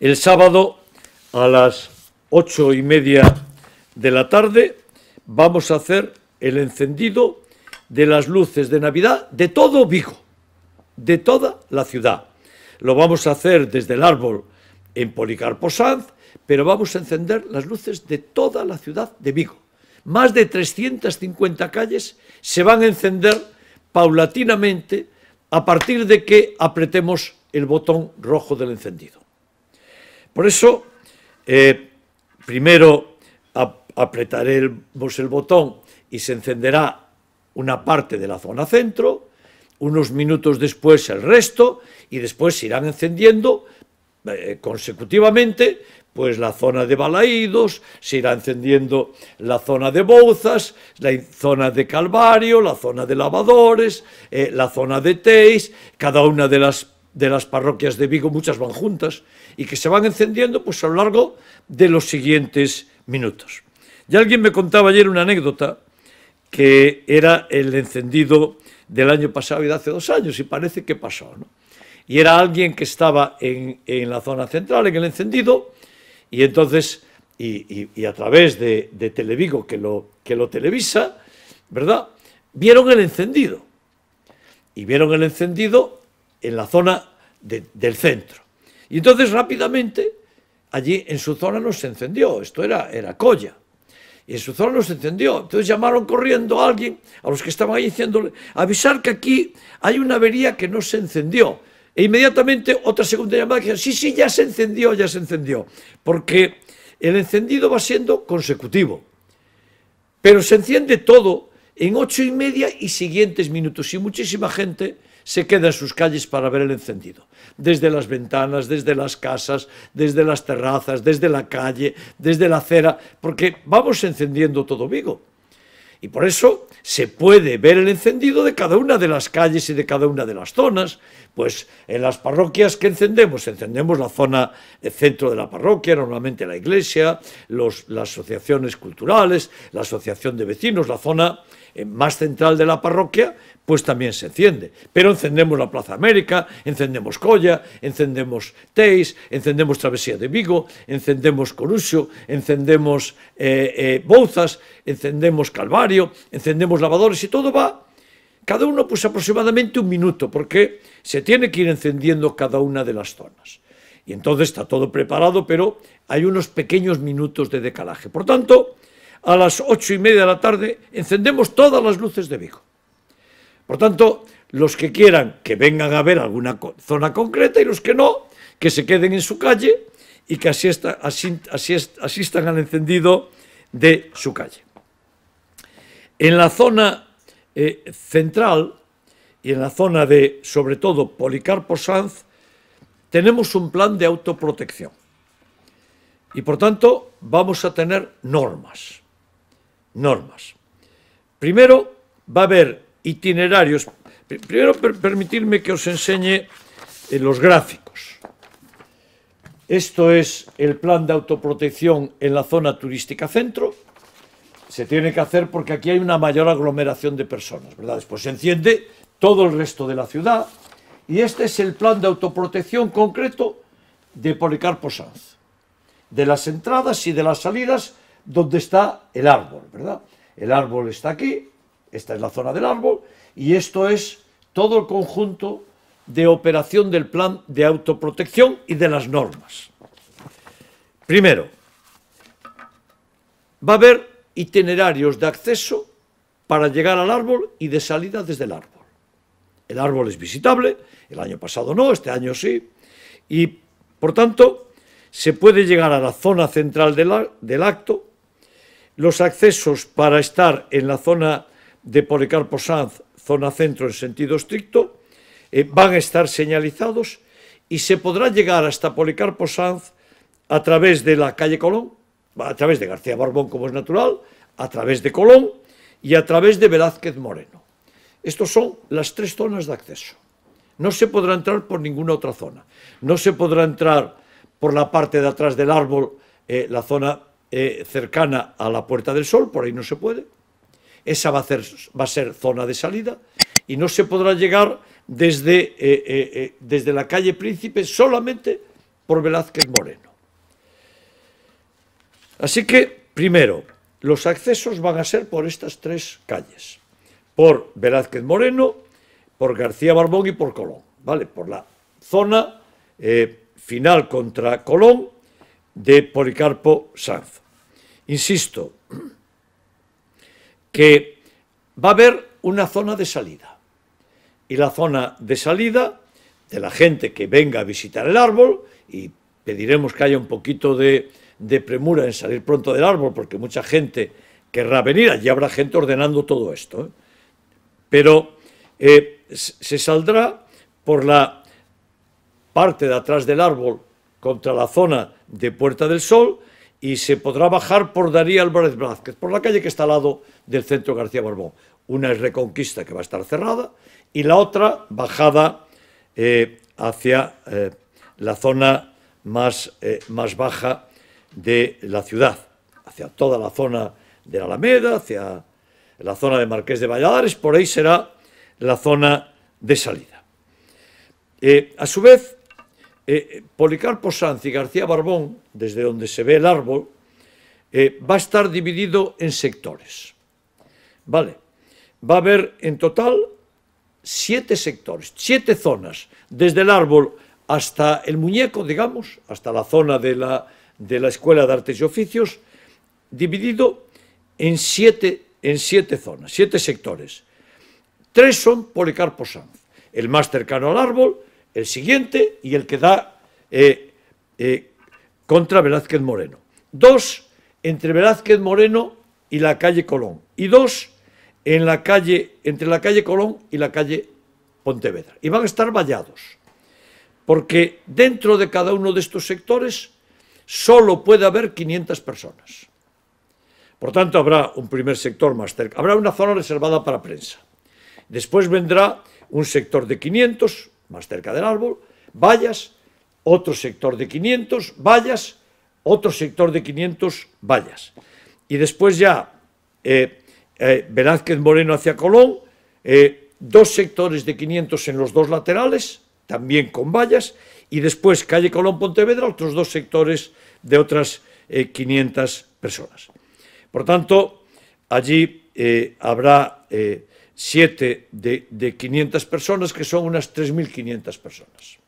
El sábado a las ocho y media de la tarde vamos a hacer el encendido de las luces de Navidad de todo Vigo, de toda la ciudad. Lo vamos a hacer desde el árbol en Policarpo Sanz, pero vamos a encender las luces de toda la ciudad de Vigo. Más de 350 calles se van a encender paulatinamente a partir de que apretemos el botón rojo del encendido. Por eso, eh, primero apretaremos el botón y se encenderá una parte de la zona centro, unos minutos después el resto y después se irán encendiendo eh, consecutivamente pues la zona de Balaídos, se irá encendiendo la zona de Bouzas, la zona de Calvario, la zona de Lavadores, eh, la zona de Teis, cada una de las, de las parroquias de Vigo, muchas van juntas, y que se van encendiendo pues a lo largo de los siguientes minutos. Ya alguien me contaba ayer una anécdota que era el encendido del año pasado y de hace dos años, y parece que pasó, ¿no? Y era alguien que estaba en, en la zona central, en el encendido, y entonces, y, a través de, Televigo, que lo, que lo televisa, ¿verdad? Vieron el encendido. Y vieron el encendido en la zona del centro. Y entonces rápidamente, allí en su zona no se encendió. Esto era, era colla. Y en su zona no se encendió. Entonces llamaron corriendo a alguien, a los que estaban ahí diciéndole, avisar que aquí hay una avería que no se encendió. E inmediatamente otra segunda llamada que sí, sí, ya se encendió, ya se encendió. Porque el encendido va siendo consecutivo. Pero se enciende todo en ocho y media y siguientes minutos. Y muchísima gente se queda en sus calles para ver el encendido. Desde las ventanas, desde las casas, desde las terrazas, desde la calle, desde la acera, porque vamos encendiendo todo Vigo. Y por eso se puede ver el encendido de cada una de las calles y de cada una de las zonas. Pues en las parroquias que encendemos, encendemos la zona de centro de la parroquia, normalmente la iglesia, las asociaciones culturales, la asociación de vecinos, la zona eh, más central de la parroquia, pues también se enciende. Pero encendemos la Plaza América, encendemos Colla, encendemos Teis, encendemos Travesía de Vigo, encendemos Corusio, encendemos eh, eh, Bouzas, encendemos Calvario, encendemos Lavadores y todo va, cada uno pues aproximadamente un minuto, porque se tiene que ir encendiendo cada una de las zonas. Y entonces está todo preparado, pero hay unos pequeños minutos de decalaje. Por tanto, a las ocho y media de la tarde encendemos todas las luces de Vigo. Por tanto, los que quieran que vengan a ver alguna zona concreta y los que no, que se queden en su calle y que asistan, asistan al encendido de su calle. En la zona eh, central y en la zona de, sobre todo, Policarpo Sanz, tenemos un plan de autoprotección. Y por tanto, vamos a tener normas. Normas. Primero, va a haber itinerarios. Primero, permitirme que os enseñe eh, los gráficos. Esto es el plan de autoprotección en la zona turística centro. Se tiene que hacer porque aquí hay una mayor aglomeración de personas, ¿verdad? Después se enciende todo el resto de la ciudad. Y este es el plan de autoprotección concreto de Policarpo Sanz. De las entradas y de las salidas donde está el árbol, ¿verdad? El árbol está aquí, esta es la zona del árbol, y esto es todo el conjunto de operación del plan de autoprotección y de las normas. Primero, va a haber itinerarios de acceso para llegar al árbol y de salida desde el árbol. El árbol es visitable, el año pasado no, este año sí, y por tanto se puede llegar a la zona central del, acto, los accesos para estar en la zona de Policarpo Sanz, zona centro en sentido estricto, eh, van a estar señalizados y se podrá llegar hasta Policarpo Sanz a través de la calle Colón, a través de García Barbón como es natural, a través de Colón y a través de Velázquez Moreno. Estos son las tres zonas de acceso. No se podrá entrar por ninguna otra zona. No se podrá entrar por la parte de atrás del árbol, eh, la zona eh, cercana a la Puerta del Sol, por ahí no se puede esa va a, ser, zona de salida y no se podrá llegar desde, eh, desde la calle Príncipe solamente por Velázquez Moreno. Así que, primero, los accesos van a ser por estas tres calles, por Velázquez Moreno, por García Barbón y por Colón, ¿vale? Por la zona eh, final contra Colón de Policarpo Sanz. Insisto, que va a haber una zona de salida. Y la zona de salida de la gente que venga a visitar el árbol, y pediremos que haya un poquito de, premura en salir pronto del árbol, porque mucha gente querrá venir, allí habrá gente ordenando todo esto. ¿eh? Pero eh, se saldrá por la parte de atrás del árbol contra la zona de Puerta del Sol y se podrá bajar por Darío Álvarez Blázquez, por la calle que está al lado del centro García Borbón. Una es Reconquista, que va a estar cerrada, y la otra bajada eh, hacia la zona más, más baja de la ciudad, hacia toda la zona de la Alameda, hacia la zona de Marqués de Valladares, por ahí será la zona de salida. a su vez, Policarpo Sanz y García Barbón, desde donde se ve el árbol, va a estar dividido en sectores. Vale, va a haber en total siete sectores, siete zonas, desde el árbol hasta el muñeco, digamos, hasta la zona de la, de la Escuela de Artes y Oficios, dividido en siete, en siete zonas, siete sectores. Tres son Policarpo Sanz, el más cercano al árbol, el siguiente y el que da eh, eh, contra Velázquez Moreno. Dos entre Velázquez Moreno y la calle Colón. Y dos en la calle, entre la calle Colón y la calle Pontevedra. Y van a estar vallados, porque dentro de cada uno de estos sectores solo puede haber 500 personas. Por tanto, habrá un primer sector más cerca, habrá una zona reservada para prensa. Después vendrá un sector de 500, más cerca del árbol, vallas, otro sector de 500, vallas, otro sector de 500, vallas. Y después ya eh, eh, Velázquez Moreno hacia Colón, eh, dos sectores de 500 en los dos laterales, también con vallas, y después calle Colón Pontevedra, otros dos sectores de otras 500 eh, personas. Por tanto, allí habrá siete de, de, 500 personas, que son unas 3.500 personas.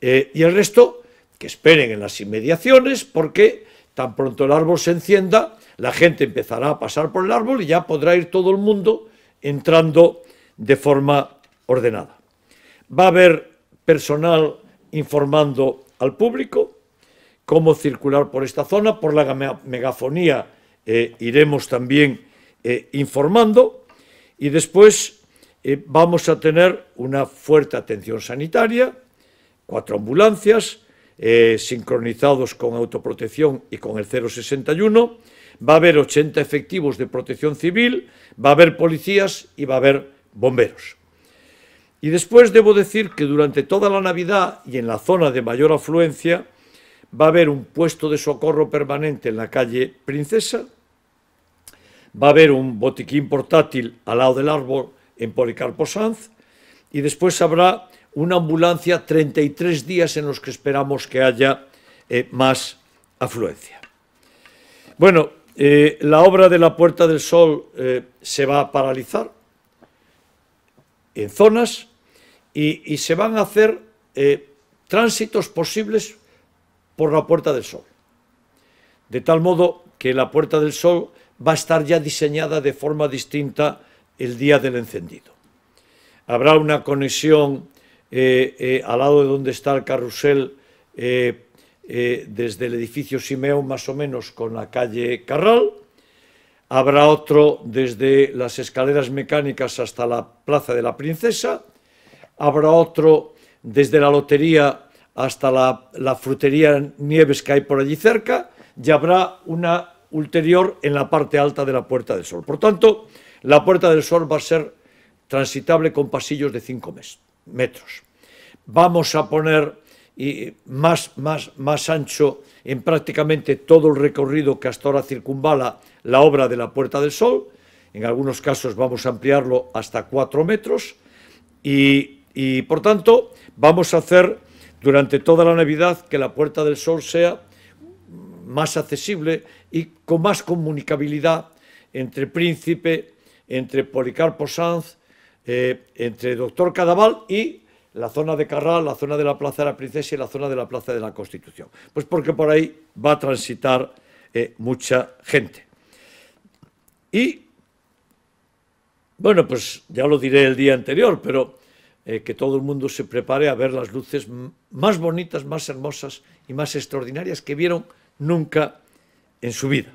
y el resto, que esperen en las inmediaciones, porque tan pronto el árbol se encienda, la gente empezará a pasar por el árbol y ya podrá ir todo el mundo entrando de forma ordenada. Va a haber personal informando al público cómo circular por esta zona, por la megafonía eh, iremos también eh, informando. Y después eh, vamos a tener una fuerte atención sanitaria, cuatro ambulancias sincronizados con autoprotección y con el 061, va a haber 80 efectivos de protección civil, va a haber policías y va a haber bomberos. Y después debo decir que durante toda la Navidad y en la zona de mayor afluencia va a haber un puesto de socorro permanente en la calle Princesa, va a haber un botiquín portátil al lado del árbol en Policarpo Sanz. Y después habrá una ambulancia 33 días en los que esperamos que haya eh, más afluencia. Bueno, eh, la obra de la Puerta del Sol eh, se va a paralizar en zonas y, se van a hacer eh, tránsitos posibles por la Puerta del Sol. De tal modo que la Puerta del Sol va a estar ya diseñada de forma distinta el día del encendido. Habrá una conexión al lado de donde está el carrusel eh, desde el edificio Simeón más o menos con la calle Carral, habrá otro desde las escaleras mecánicas hasta la Plaza de la Princesa, habrá otro desde la lotería hasta la, frutería Nieves que hay por allí cerca, y habrá una ulterior en la parte alta de la Puerta del Sol. Por tanto, la Puerta del Sol va a ser transitable con pasillos de 5 metros. Vamos a poner y más, más, más ancho en prácticamente todo el recorrido que hasta ahora circunvala la obra de la Puerta del Sol. En algunos casos vamos a ampliarlo hasta cuatro metros y, por tanto vamos a hacer durante toda la Navidad que la Puerta del Sol sea más accesible y con más comunicabilidad entre Príncipe, entre Policarpo Sanz, eh, entre Doctor Cadaval y la zona de Carral, la zona de la Plaza de la Princesa y la zona de la Plaza de la Constitución. Pues porque por ahí va a transitar eh, mucha gente. Y, bueno, pues ya lo diré el día anterior, pero eh, que todo el mundo se prepare a ver las luces más bonitas, más hermosas y más extraordinarias que vieron nunca en su vida.